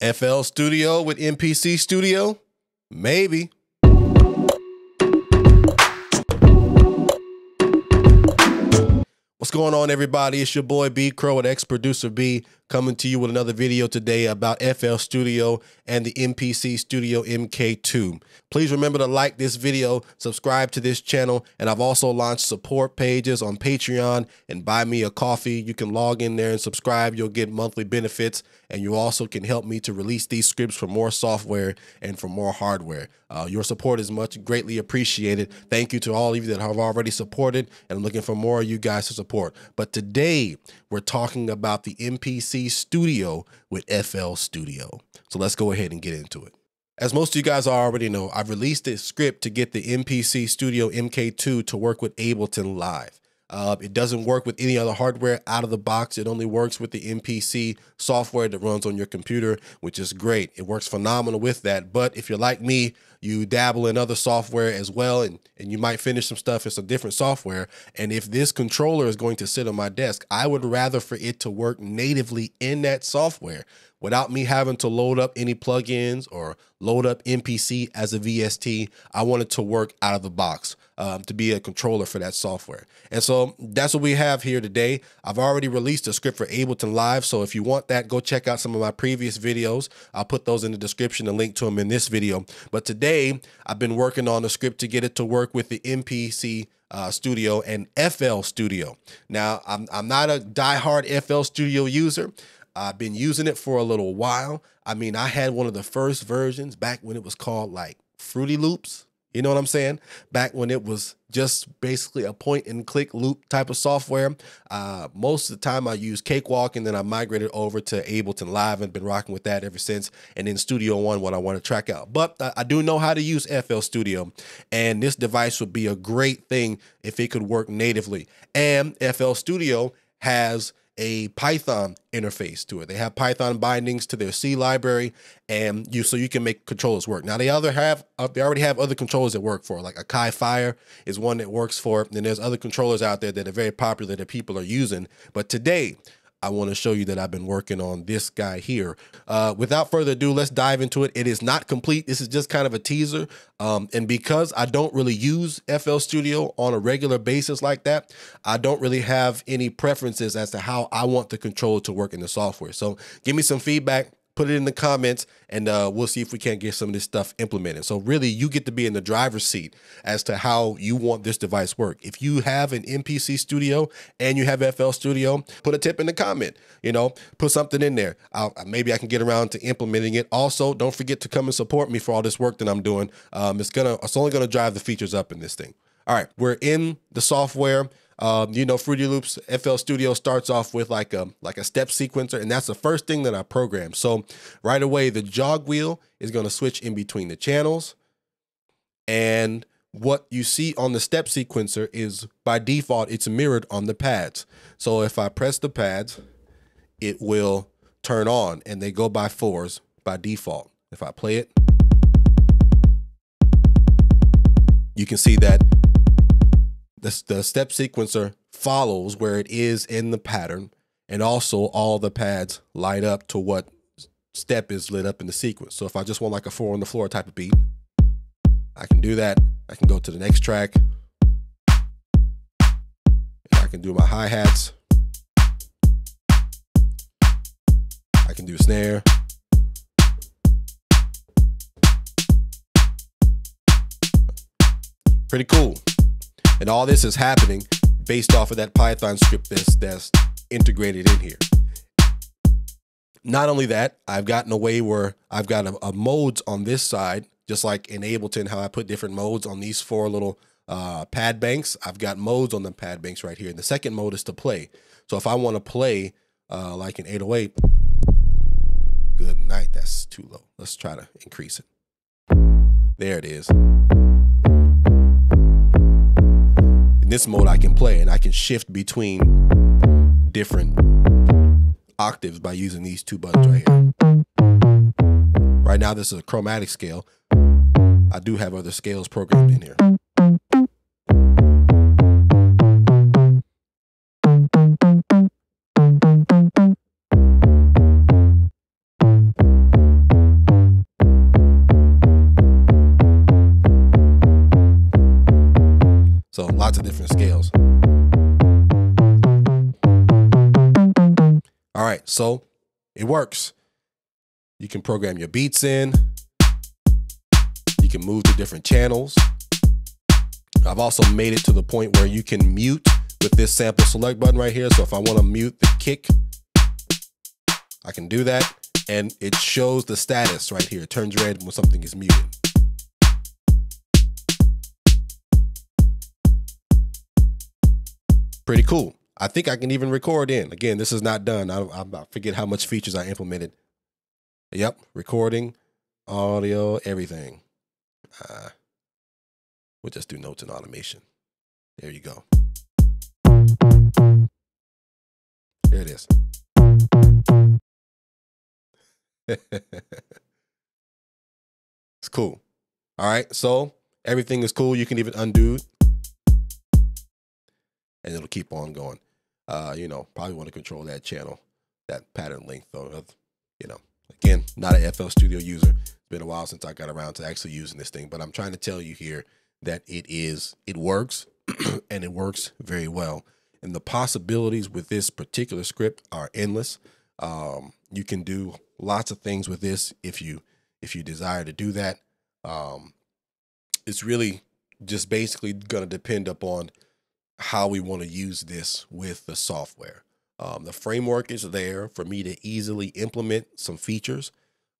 FL Studio with MPC Studio? Maybe. What's going on, everybody? It's your boy B Crowe and X-Producer-B coming to you with another video today about FL Studio and the MPC Studio MK2. Please remember to like this video, subscribe to this channel, and I've also launched support pages on Patreon and Buy Me a Coffee. You can log in there and subscribe. You'll get monthly benefits, and you also can help me to release these scripts for more software and for more hardware. Uh, your support is much greatly appreciated. Thank you to all of you that have already supported, and I'm looking for more of you guys to support. But today, we're talking about the MPC Studio with FL Studio. So let's go ahead and get into it. As most of you guys already know, I've released a script to get the MPC Studio MK2 to work with Ableton Live. Uh, it doesn't work with any other hardware out of the box. It only works with the MPC software that runs on your computer, which is great. It works phenomenal with that. But if you're like me, you dabble in other software as well, and, and you might finish some stuff in some different software. And if this controller is going to sit on my desk, I would rather for it to work natively in that software without me having to load up any plugins or load up MPC as a VST. I want it to work out of the box um, to be a controller for that software. And so that's what we have here today. I've already released a script for Ableton Live. So if you want that, go check out some of my previous videos. I'll put those in the description and link to them in this video. But today I've been working on a script to get it to work with the MPC uh, Studio and FL Studio. Now, I'm, I'm not a diehard FL Studio user. I've been using it for a little while. I mean, I had one of the first versions back when it was called like Fruity Loops. You know what I'm saying? Back when it was just basically a point and click loop type of software. Uh, most of the time I use Cakewalk and then I migrated over to Ableton Live and been rocking with that ever since. And then Studio One, what I want to track out. But I, I do know how to use FL Studio, and this device would be a great thing if it could work natively. And FL Studio has a Python interface to it. They have Python bindings to their C library, and you so you can make controllers work. Now they other have uh, they already have other controllers that work for like Akai Fire is one that works for. It. And there's other controllers out there that are very popular that people are using. But today I want to show you that I've been working on this guy here. Uh, without further ado, let's dive into it. It is not complete. This is just kind of a teaser. Um, and because I don't really use FL Studio on a regular basis like that, I don't really have any preferences as to how I want the controller to work in the software. So give me some feedback put it in the comments and uh, we'll see if we can't get some of this stuff implemented. So really you get to be in the driver's seat as to how you want this device work. If you have an MPC studio and you have FL studio, put a tip in the comment, you know, put something in there. I'll, maybe I can get around to implementing it. Also, don't forget to come and support me for all this work that I'm doing. Um, it's gonna, it's only gonna drive the features up in this thing. All right, we're in the software. Um, you know, Fruity Loops FL Studio starts off with like a like a step sequencer, and that's the first thing that I program. So right away, the jog wheel is going to switch in between the channels, and what you see on the step sequencer is by default it's mirrored on the pads. So if I press the pads, it will turn on, and they go by fours by default. If I play it, you can see that the, the step sequencer follows where it is in the pattern and also all the pads light up to what step is lit up in the sequence. So if I just want like a four on the floor type of beat, I can do that. I can go to the next track. I can do my hi-hats. I can do snare. Pretty cool. And all this is happening based off of that Python script that's, that's integrated in here. Not only that, I've gotten a way where I've got a, a modes on this side, just like in Ableton, how I put different modes on these four little uh, pad banks. I've got modes on the pad banks right here. And the second mode is to play. So if I want to play uh, like an 808, good night, that's too low. Let's try to increase it. There it is. In this mode I can play and I can shift between different octaves by using these two buttons right here. Right now this is a chromatic scale. I do have other scales programmed in here. Different scales. All right, so it works. You can program your beats in. You can move to different channels. I've also made it to the point where you can mute with this sample select button right here. So if I want to mute the kick, I can do that. And it shows the status right here. It turns red when something is muted. Pretty cool. I think I can even record in. Again, this is not done. I, I forget how much features I implemented. Yep, recording, audio, everything. Uh, we'll just do notes and automation. There you go. There it is. it's cool. All right, so everything is cool. You can even undo and it'll keep on going. Uh, you know, probably want to control that channel, that pattern length, though. You know, again, not an FL Studio user. It's been a while since I got around to actually using this thing, but I'm trying to tell you here that it is, it works, and it works very well. And the possibilities with this particular script are endless. Um, you can do lots of things with this if you if you desire to do that. Um, it's really just basically going to depend upon how we want to use this with the software. Um, the framework is there for me to easily implement some features.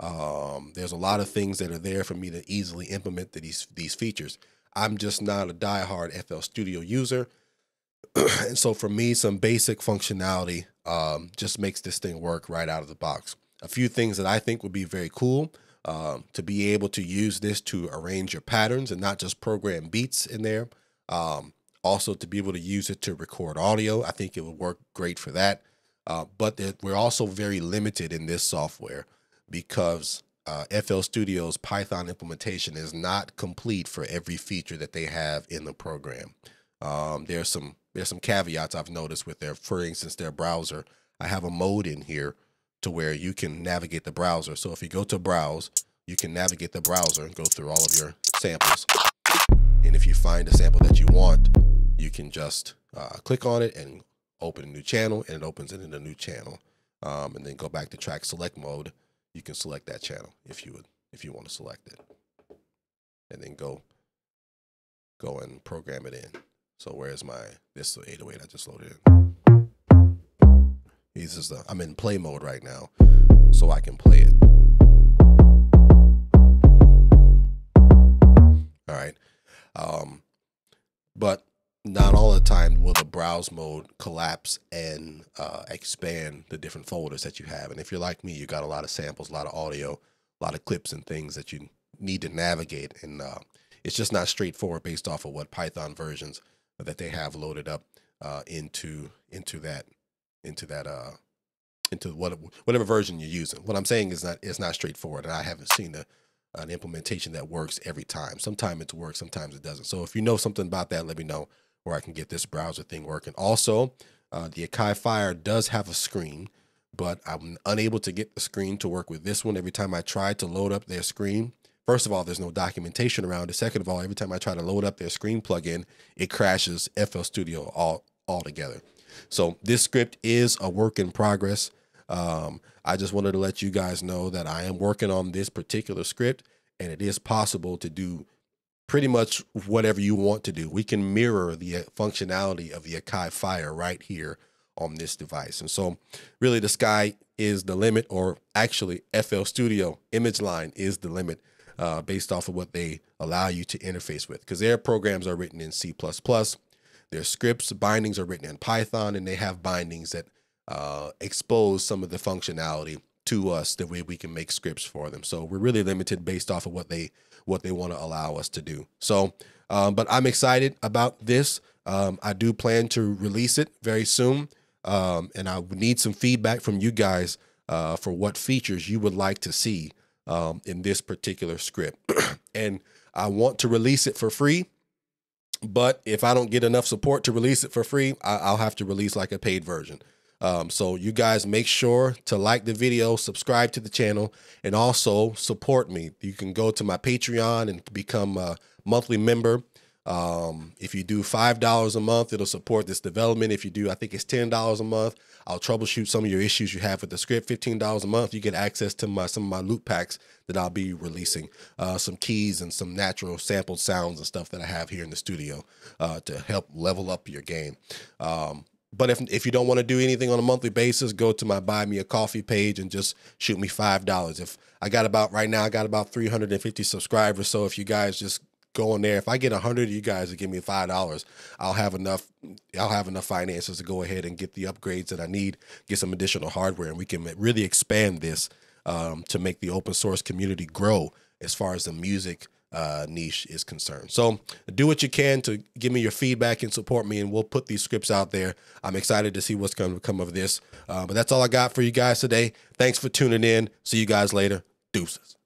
Um, there's a lot of things that are there for me to easily implement these these features. I'm just not a diehard FL Studio user, and so for me, some basic functionality um, just makes this thing work right out of the box. A few things that I think would be very cool um, to be able to use this to arrange your patterns and not just program beats in there. Um, also, to be able to use it to record audio, I think it would work great for that. Uh, but we're also very limited in this software because uh, FL Studio's Python implementation is not complete for every feature that they have in the program. Um, there's some there's some caveats I've noticed with their, for instance, their browser. I have a mode in here to where you can navigate the browser. So if you go to browse, you can navigate the browser and go through all of your samples. And if you find a sample that you want, you can just uh, click on it and open a new channel and it opens it in a new channel. Um, and then go back to track select mode. You can select that channel if you would, if you want to select it. And then go, go and program it in. So where's my, this is 808 I just loaded in. This is the, I'm in play mode right now, so I can play it. All right. Um, but not all the time will the browse mode collapse and uh, expand the different folders that you have. And if you're like me, you got a lot of samples, a lot of audio, a lot of clips and things that you need to navigate. And uh, it's just not straightforward based off of what Python versions that they have loaded up uh, into into that into that uh into what whatever version you're using. What I'm saying is not it's not straightforward, and I haven't seen a an implementation that works every time. Sometimes it works, sometimes it doesn't. So if you know something about that, let me know where I can get this browser thing working. Also, uh, the Akai Fire does have a screen, but I'm unable to get the screen to work with this one. Every time I try to load up their screen, first of all, there's no documentation around it. Second of all, every time I try to load up their screen plugin, it crashes FL Studio all altogether. So this script is a work in progress. Um, I just wanted to let you guys know that I am working on this particular script, and it is possible to do pretty much whatever you want to do. We can mirror the uh, functionality of the Akai Fire right here on this device. And so really the sky is the limit, or actually FL Studio Image-Line is the limit uh, based off of what they allow you to interface with because their programs are written in C++. Their scripts, bindings are written in Python, and they have bindings that uh, expose some of the functionality to us the way we can make scripts for them. So we're really limited based off of what they what they want to allow us to do. So, um, but I'm excited about this. Um, I do plan to release it very soon, um, and I need some feedback from you guys uh, for what features you would like to see um, in this particular script. and I want to release it for free. But if I don't get enough support to release it for free, I- will have to release like a paid version. Um, so you guys make sure to like the video, subscribe to the channel, and also support me. You can go to my Patreon and become a monthly member. Um, if you do five dollars a month, it'll support this development. If you do, I think it's ten dollars a month. I'll troubleshoot some of your issues you have with the script. Fifteen dollars a month, you get access to my some of my loot packs that I'll be releasing, uh, some keys and some natural sampled sounds and stuff that I have here in the studio uh, to help level up your game. Um, but if if you don't want to do anything on a monthly basis, go to my buy me a coffee page and just shoot me five dollars. If I got about right now, I got about 350 subscribers. So if you guys just go in there. If I get hundred of you guys to give me five dollars, I'll have enough. I'll have enough finances to go ahead and get the upgrades that I need, get some additional hardware, and we can really expand this um, to make the open source community grow as far as the music uh, niche is concerned. So do what you can to give me your feedback and support me, and we'll put these scripts out there. I'm excited to see what's going to come of this. Uh, but that's all I got for you guys today. Thanks for tuning in. See you guys later. Deuces.